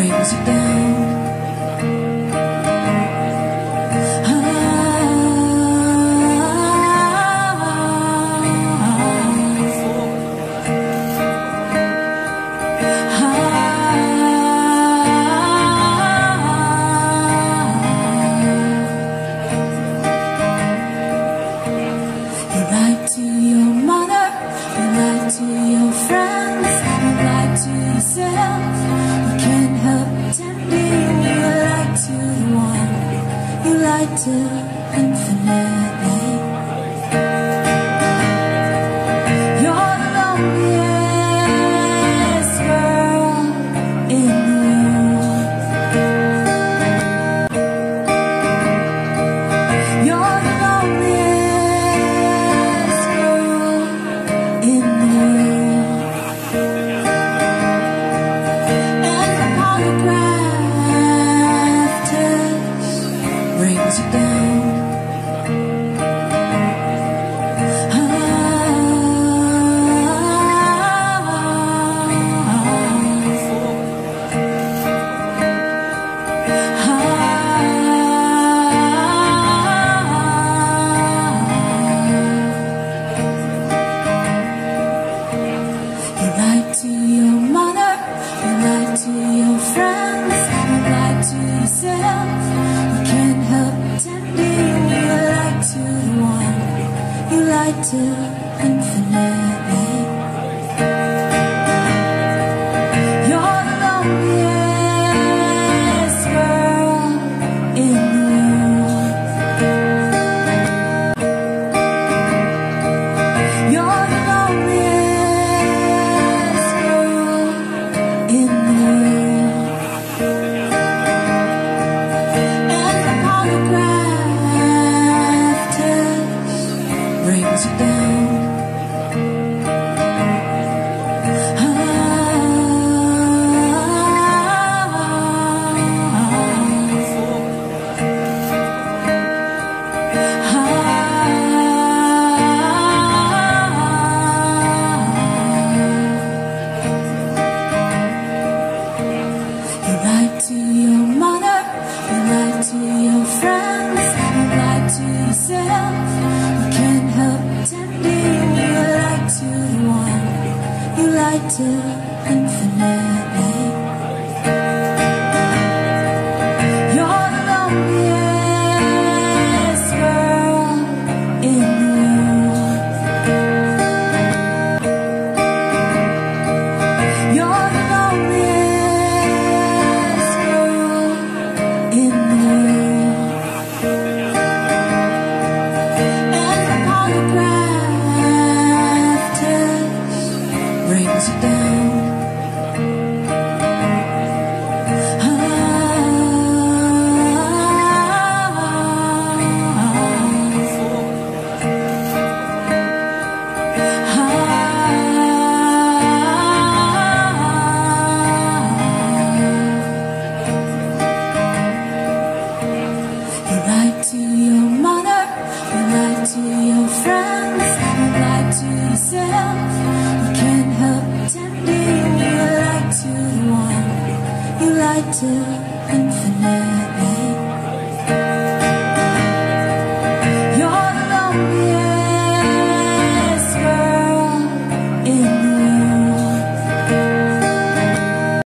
brings you down to your friends, you lie to yourself. To infinitely. brings you down. to infinite brings you down right to infinite. brings you down. to your mother, you lied to to infinite.